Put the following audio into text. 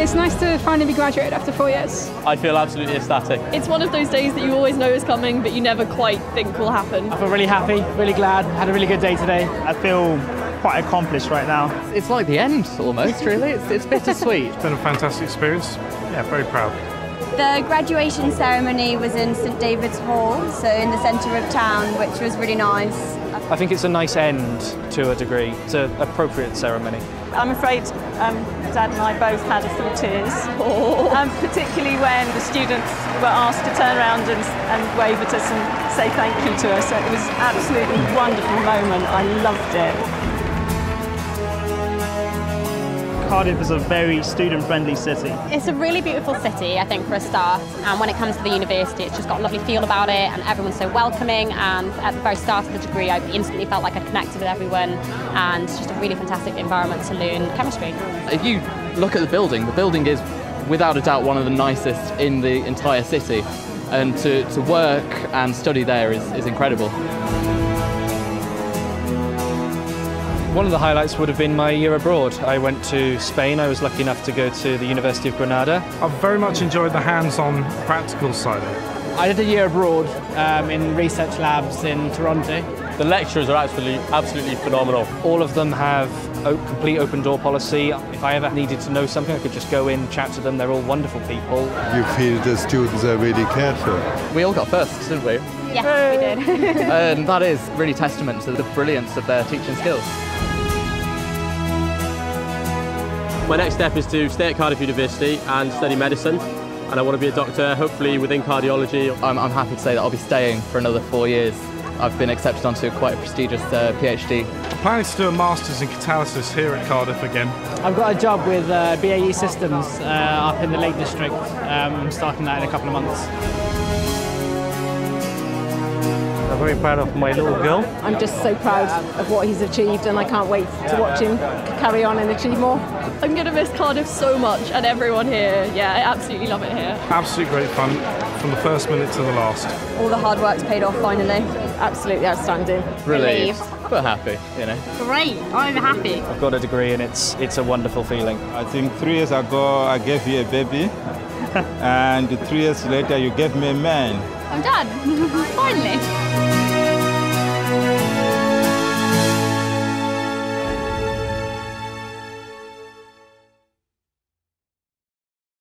It's nice to finally be graduated after four years. I feel absolutely ecstatic. It's one of those days that you always know is coming, but you never quite think will happen. I feel really happy, really glad, had a really good day today. I feel quite accomplished right now. It's like the end, almost, really. It's, it's bittersweet. it's been a fantastic experience. Yeah, very proud. The graduation ceremony was in St David's Hall, so in the centre of town, which was really nice. I think it's a nice end to a degree. It's an appropriate ceremony. I'm afraid um, Dad and I both had a few tears, um, particularly when the students were asked to turn around and, and wave at us and say thank you to us. It was absolutely wonderful moment. I loved it. Cardiff is a very student-friendly city. It's a really beautiful city, I think, for a start. And when it comes to the university, it's just got a lovely feel about it, and everyone's so welcoming. And at the very start of the degree, I instantly felt like I connected with everyone, and it's just a really fantastic environment to learn chemistry. If you look at the building, the building is without a doubt one of the nicest in the entire city. And to, to work and study there is, is incredible. One of the highlights would have been my year abroad. I went to Spain. I was lucky enough to go to the University of Granada. I've very much enjoyed the hands-on practical side of it. I did a year abroad um, in research labs in Toronto. The lecturers are absolutely, absolutely phenomenal. All of them have a complete open door policy. If I ever needed to know something, I could just go in, chat to them. They're all wonderful people. You feel the students are really cared for. We all got first, didn't we? Yes, we did. and that is really testament to the brilliance of their teaching skills. My next step is to stay at Cardiff University and study medicine. And I want to be a doctor, hopefully within cardiology. I'm, I'm happy to say that I'll be staying for another four years. I've been accepted onto quite a prestigious uh, PhD. I'm planning to do a Masters in Catalysis here at Cardiff again. I've got a job with uh, BAE Systems uh, up in the Lake District. Um, I'm starting that in a couple of months. I'm very proud of my little girl. I'm just so proud of what he's achieved and I can't wait to watch him carry on and achieve more. I'm going to miss Cardiff so much and everyone here. Yeah, I absolutely love it here. Absolutely great fun from the first minute to the last. All the hard work's paid off finally. Absolutely outstanding. Relieved, but happy, you know. Great, I'm happy. I've got a degree and it's, it's a wonderful feeling. I think three years ago I gave you a baby and three years later you gave me a man. I'm done, finally.